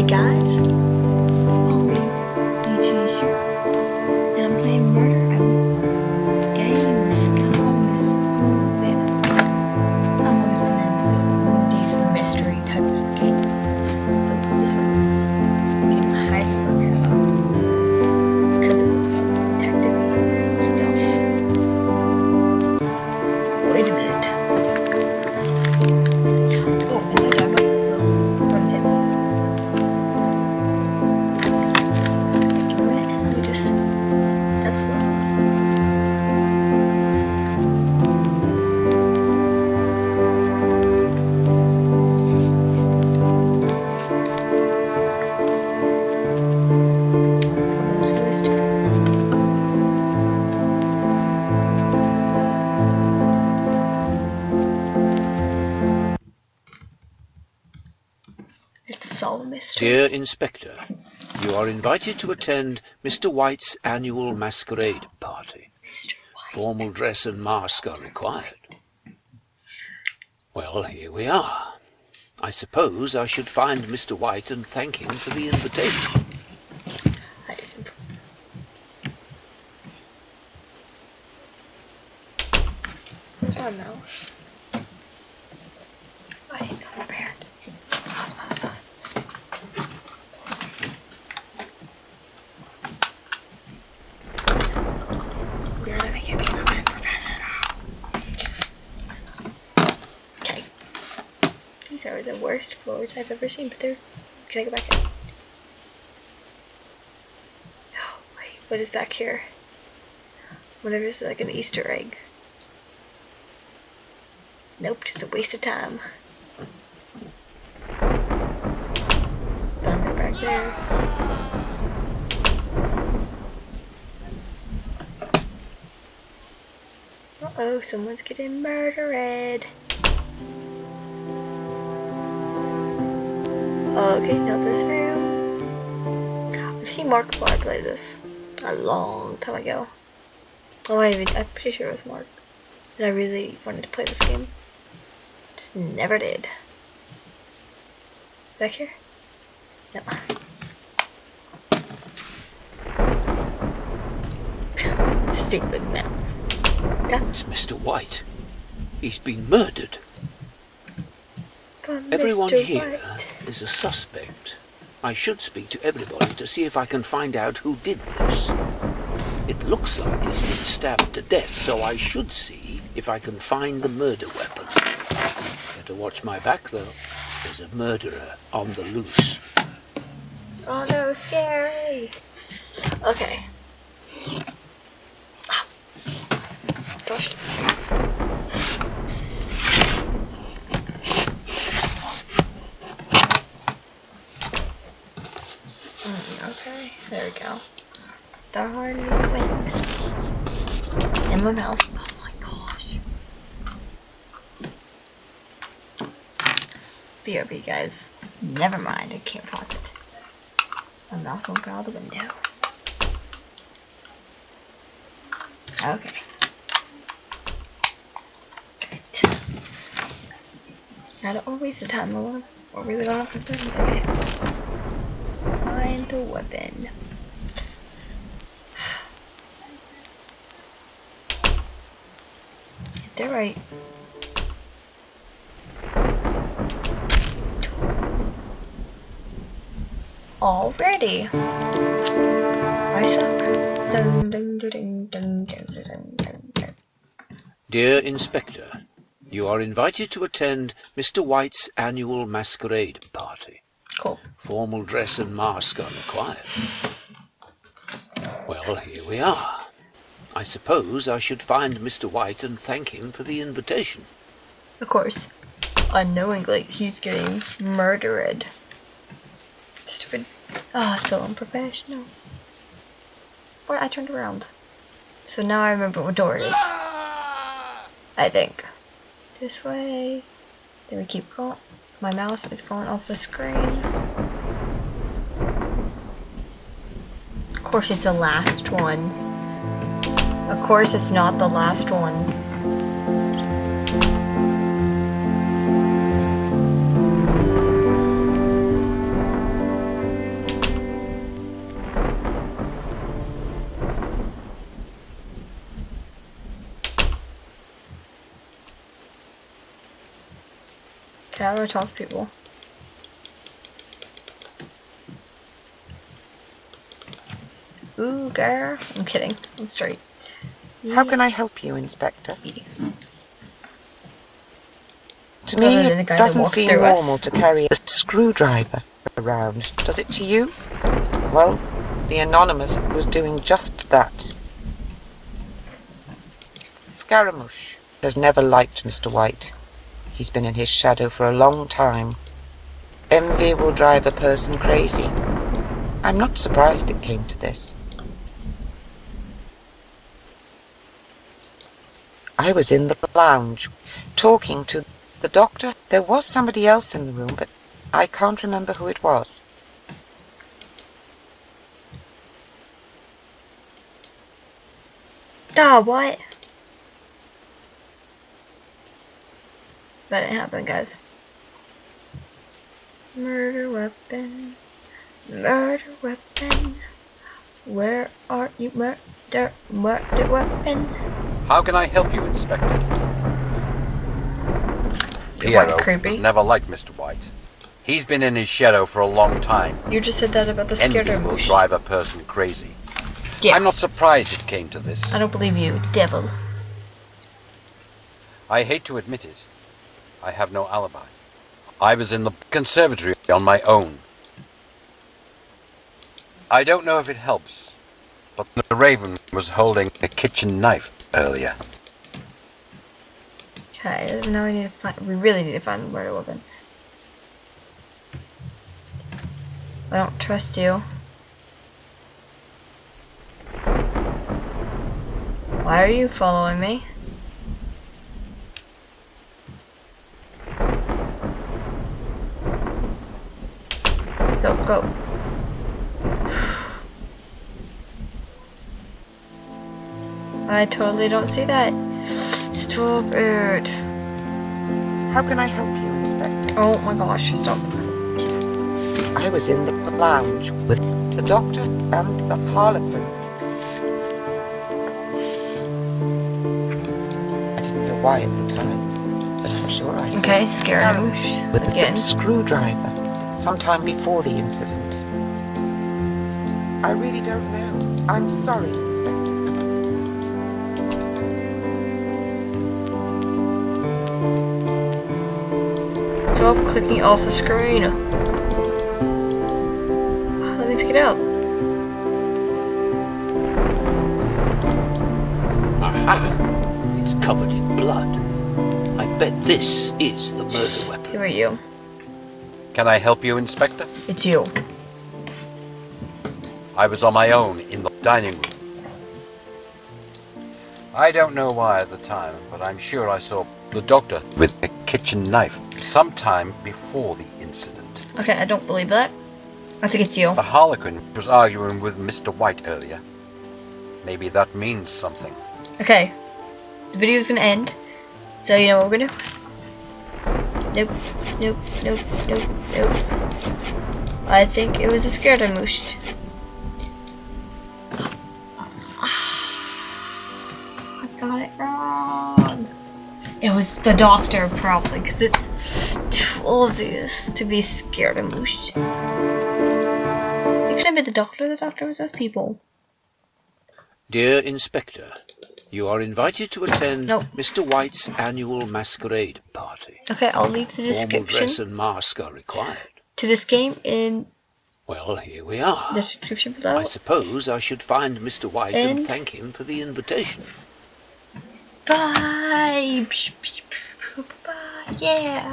Hey guys, It's all mystery. Dear Inspector, you are invited to attend Mr. White's annual masquerade party. Formal dress and mask are required. Well, here we are. I suppose I should find Mr. White and thank him for the invitation. Heisenberg. Where's my mouse? I didn't come prepared. Mouse, mouse, mouse. You're gonna get me prepared, Okay. These are the worst floors I've ever seen, but they're. Can I go back in? Oh, wait, what is back here? Whatever is like an Easter egg. Nope, just a waste of time. Thunder back there. Uh oh, someone's getting murdered. Uh, okay, nothing's found. I've seen Markiplier play this a long time ago. Oh, I even, I'm pretty sure it was Mark. And I really wanted to play this game. Just never did. Back here? No. Stupid mouse. It's Mr. White. He's been murdered. But Everyone Mr. here White. Is a suspect. I should speak to everybody to see if I can find out who did this. It looks like he's been stabbed to death, so I should see if I can find the murder weapon. Better watch my back, though. There's a murderer on the loose. Oh no, scary. Okay. Ah. Gosh. Okay, there we go. The Harley Quinn. In my mouth. Oh my gosh. BRB, guys. Never mind, I can't pause it. My mouse won't go out the window. Okay. Good. Want to waste the time. I want we're really going off the thing. Okay find the weapon. They're right. Already. I suck. Dun, dun, dun, Dear Inspector, you are invited to attend Mr. White's annual masquerade Formal dress and mask are required. Well, here we are. I suppose I should find Mr. White and thank him for the invitation. Of course, unknowingly, he's getting murdered. Stupid. Ah, so unprofessional. What? I turned around. So now I remember what door it is. I think. This way. Then we keep going. My mouse is going off the screen. course it's the last one. Of course it's not the last one. I talk to people. Ooh, girl. I'm kidding. I'm straight. How can I help you, Inspector? Mm. To me, it doesn't seem through us. normal to carry a screwdriver around. Does it to you? Well, the Anonymous was doing just that. Scaramouche has never liked Mr. White. He's been in his shadow for a long time. Envy will drive a person crazy. I'm not surprised it came to this. I was in the lounge talking to the doctor. There was somebody else in the room, but I can't remember who it was. Ah, what? That didn't happen, guys. Murder weapon. Murder weapon. Where are you, murder, murder weapon? How can I help you, Inspector? Piero creepy. never liked Mr. White. He's been in his shadow for a long time. You just said that about the Envy scared will drive a person crazy. Yeah. I'm not surprised it came to this. I don't believe you, devil. I hate to admit it. I have no alibi. I was in the conservatory on my own. I don't know if it helps, but the raven was holding a kitchen knife earlier. Okay, now we need to find. We really need to find the murder weapon. I don't trust you. Why are you following me? Go, go. I totally don't see that. Stop it. How can I help you, Inspector? Oh my gosh, stop. I was in the lounge with the doctor and the harlequin. I didn't know why at the time, but I'm sure I saw Okay, Scaramouche with again. a screwdriver sometime before the incident. I really don't know. I'm sorry, Inspector. Stop clicking off the screen. Let me pick it up. Aha! It's covered in blood. I bet this is the murder weapon. Who are you? Can I help you, Inspector? It's you. I was on my own in the dining room. I don't know why at the time, but I'm sure I saw the doctor with a kitchen knife sometime before the incident. Okay, I don't believe that. I think it's you. The Harlequin was arguing with Mr. White earlier. Maybe that means something. Okay. The video's gonna end. So you know what we're gonna do? Nope. Nope. Nope. Nope. Nope. I think it was a Scaramouche. I got it wrong. It was the doctor, probably, because it's too obvious to be Scaramouche. It could have been the doctor. The doctor was with people. Dear Inspector, you are invited to attend. Mr. White's annual masquerade party. Okay, I'll leave the description. Formal dress and mask are required. to this game in Well, here we are. the description below. I suppose I should find Mr. White and, And- thank him for the invitation. Bye. Bye. Yeah.